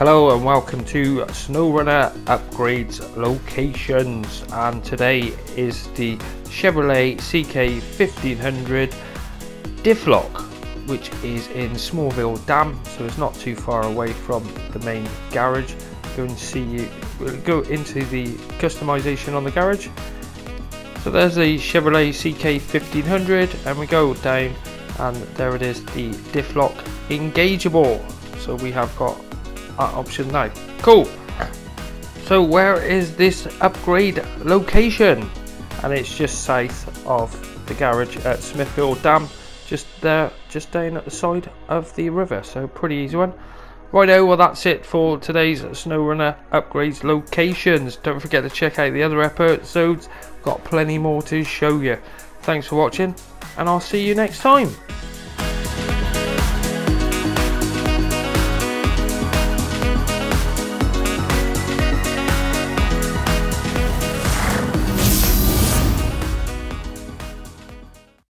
Hello and welcome to SnowRunner Upgrades Locations. And today is the Chevrolet CK 1500 diff lock which is in Smithville Dam so it's not too far away from the main garage. Go and see you we'll go into the customization on the garage. So there's the Chevrolet CK 1500 and we go down and there it is the diff lock engageable. So we have got option now cool so where is this upgrade location and it's just south of the garage at Smithville Dam just there just down at the side of the river so pretty easy one Righto, oh, well that's it for today's SnowRunner upgrades locations. Don't forget to check out the other episodes, got plenty more to show you. Thanks for watching, and I'll see you next time.